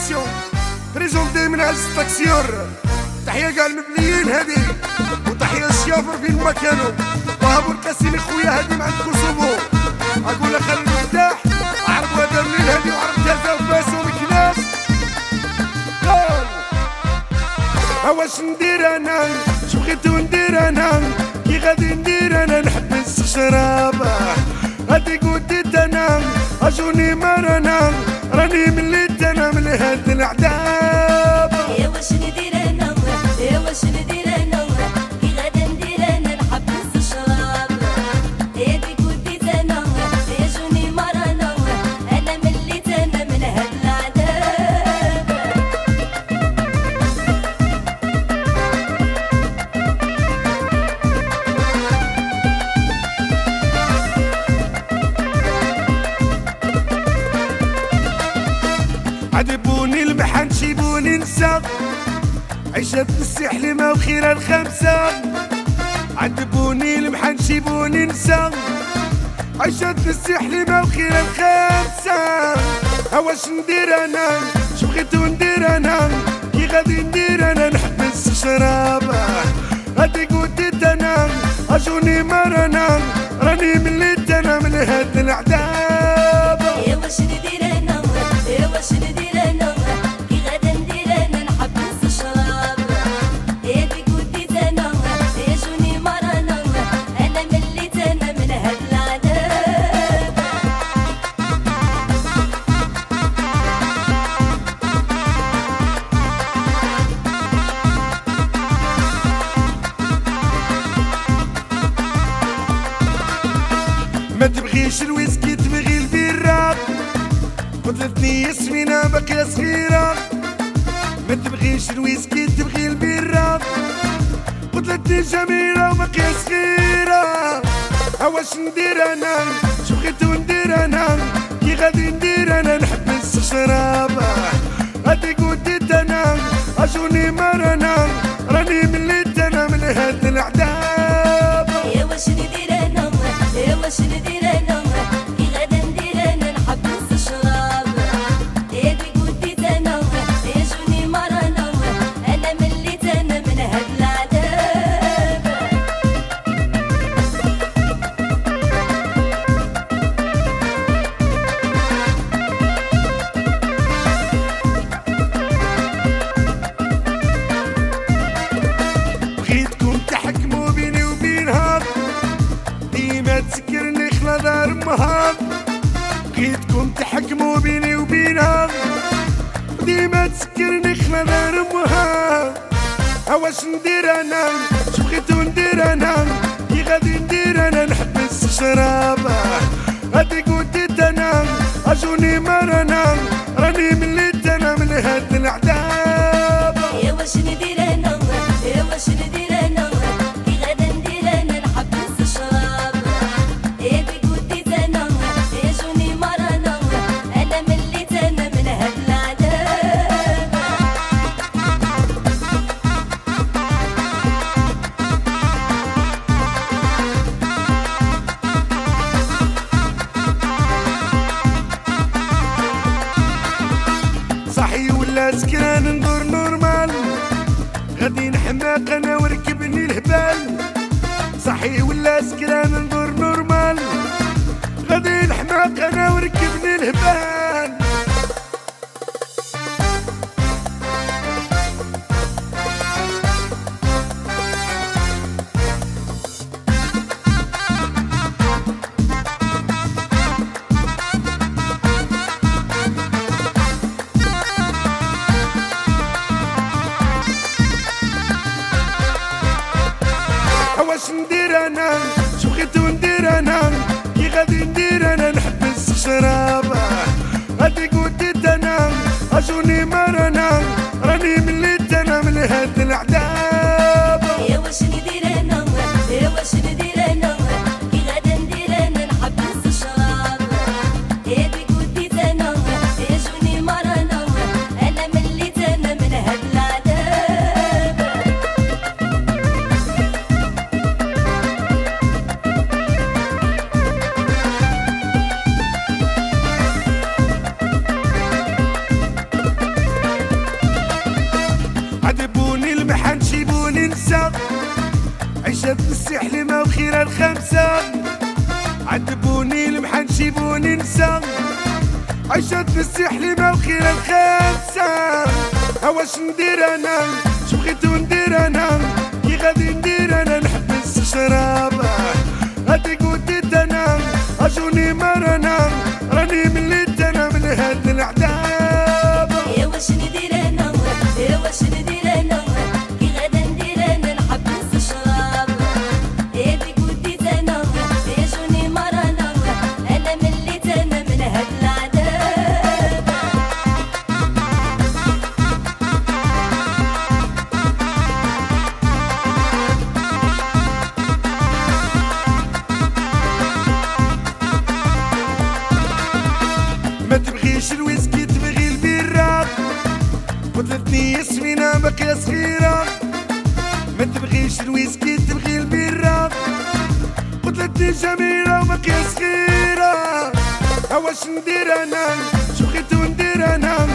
ليميسيون بريزونتي من عز التاكسيور تحية كاع المبنيين هادي وتحية الشافر فين ما كانوا وهابو الكاسيني خويا هادي مع الكوسوفو أقول خلي المفتاح عرب هذا من الهادي وعرب جازا وفاس ومكناس قول أواش ندير أنا؟ شو بغيت ندير أنا؟ كي غادي ندير أنا؟ نحبس شرابه هادي قلت أنا. أجوني مرنا راني أنا من عذبوني المحن شيبوني نسى عيشة بالسحل ما وخير الخمسة. عذبوني المحن شيبوني نسى عيشة بالسحل ما وخير الخمسة. هواش ندير أنا؟ شو بغيت ندير أنا؟ كي غادي ندير أنا؟ نحبس شرابة هادي قلت أنا. أجوني مرنا راني مليت أنا من هاد العذاب. ما تبغيش الويسكي تبغي البيرة. قتلتني ياسمينة باقية صغيرة. ما تبغيش الويسكي تبغي البيرة. قتلتني جميلة وباقية صغيرة. اواش ندير أنا؟ شو بغيت ندير أنا؟ كي غادي ندير أنا نحبس شرابة هادي قلت أنا. أجوني مرنا بغيتكم تحكموا بيني وبينها. ديما تسكرني خلا أمها. أواش ندير أنا؟ شو بغيت ندير أنا؟ كي غادي ندير أنا؟ نحبس شرابه هادي قلت أنا. أجوني مرنا. راني مليت ندور normal. غادي نحماق أنا وركبني الهبال. صحي ولا سكران ندور normal. غادي نحماق أنا وركبني الهبال. السحلمة وخيرة الخمسة. عتبوني المحن شيبوني نسى. عشت لي ما وخيرة الخمسة. هواش ندير أنا شو بغيتو ندير أنا. تبغيش الويسكي تبغي البيرة. قتلتني ياسمينة باقية صغيرة. ما تبغيش الويسكي تبغي البيرة. قتلتني جميلة وباقية صغيرة. واش ندير أنا شو بغيتو ندير أنا.